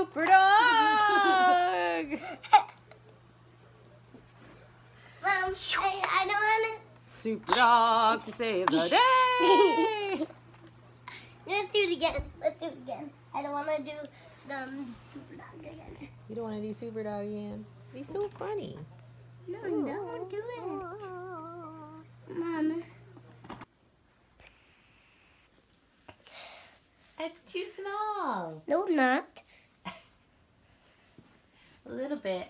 Super dog! Mom, I, I don't want Super dog to save the day! Let's do it again. Let's do it again. I don't want to do the um, super dog again. You don't want to do super dog again? He's so funny. No, don't do it. Mom. It's too small. No, not. A little bit.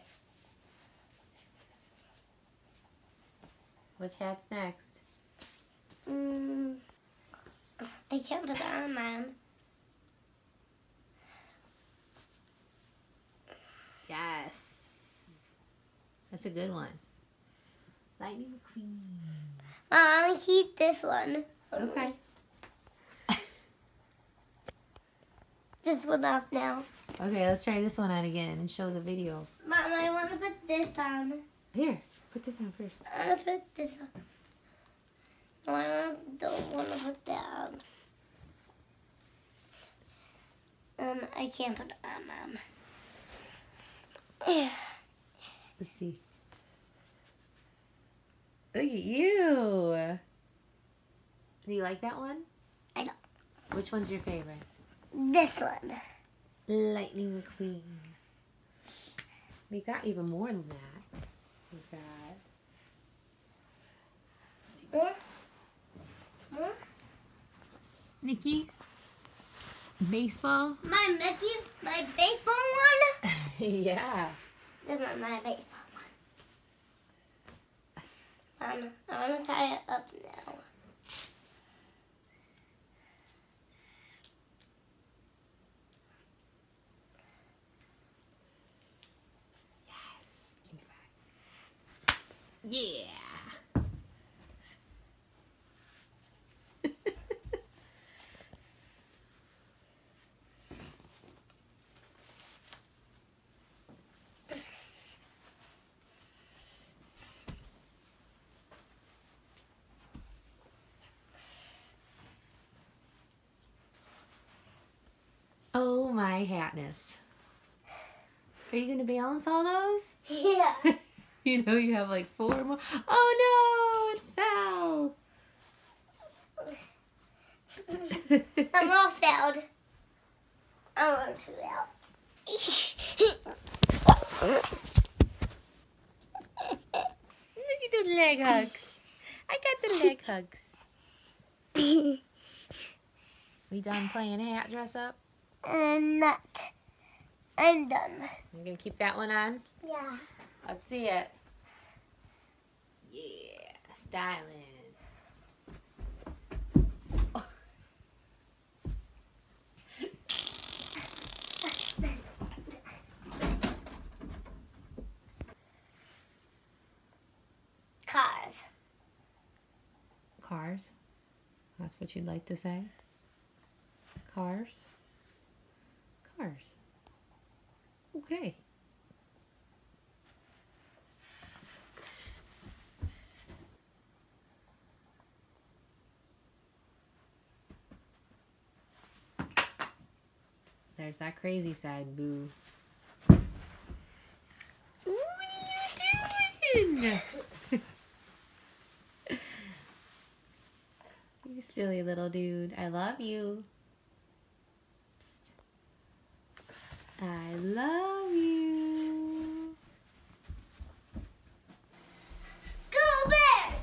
Which hat's next? Mm, I can't put it on, Mom. Yes. That's a good one. Lightning McQueen. Mom, I'm going to keep this one. Okay. This one off now. Okay, let's try this one out again and show the video. Mom, I want to put this on. Here, put this on first. I want to put this on. No, I don't want to put that on. Um, I can't put it on, Mom. Let's see. Look at you. Do you like that one? I don't. Which one's your favorite? This one. Lightning McQueen. We got even more than that. We got More? More? Nikki. Baseball. My Mickey, my baseball one? yeah. This is not my baseball one. Um, I want to tie it up now. Yes. Give me five. Yeah. oh my hatness. Are you gonna balance all those? Yeah. you know you have like four more. Oh no, it fell. I'm all failed. I want to out. Look at those leg hugs. I got the leg hugs. We done playing hat dress up? and not. I'm done. You gonna keep that one on? Yeah. Let's see it. Yeah, styling. Oh. Cars. Cars. That's what you'd like to say? Cars. Cars. Okay. There's that crazy side, boo. What are you doing? you silly little dude. I love you. Psst. I love you. Go Bears!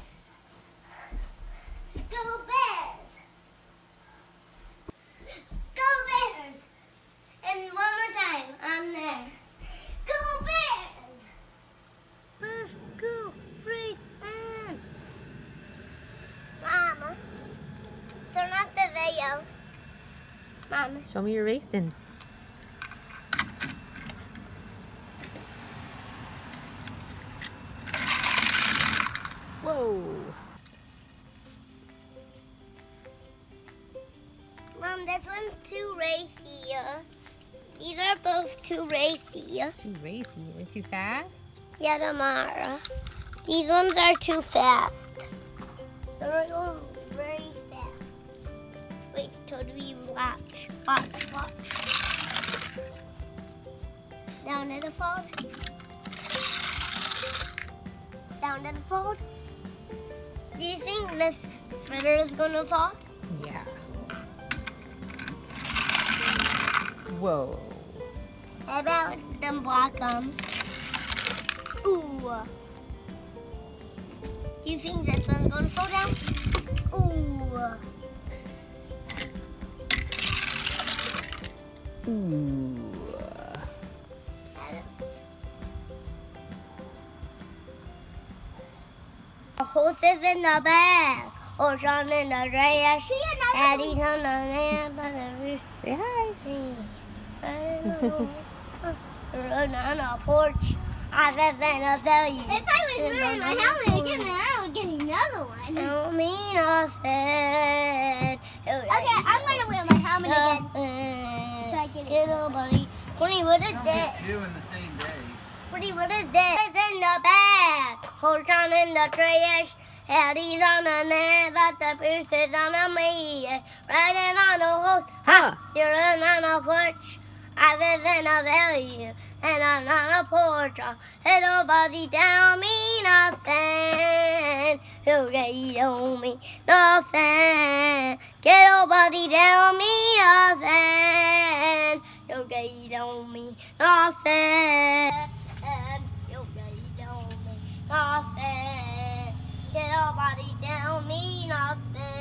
Go Bears! Go Bears! And one more time on there. Go Bears! Let's go race on. Mama, turn off the video. Mama. Show me your racing. Whoa. Mom, this one's too racy. These are both too racy. Too racy. They're too fast? Yeah, tomorrow. These ones are too fast. They're going very till we watch. Watch, watch. Down to the fold. Down to the fold. Do you think Miss Fritter is gonna fall? Yeah. Whoa. How about them block them? Ooh. Do you think this one's gonna fall down? Ooh. Ooh. The horse is in the bag. Horse on in the trash. Daddy's on the land the. Say hi. Run on a porch. I've been a value. If I was wearing my helmet again, then I would get another one. Don't mean nothing. Okay, buddy. Corny, what is You don't that? two in the same day. Pretty, what is that? It's in the bag. Horse on in the trash. Eddie's on the net, but the goose is on the me. Riding on a horse. Huh. You're in on a porch. I live in a valley, and I'm on a porch. Hey, nobody tell me nothing. Nobody tell me nothing. Can nobody tell me nothing. Nobody tell me nothing. Nobody tell me nothing. Can nobody tell me nothing.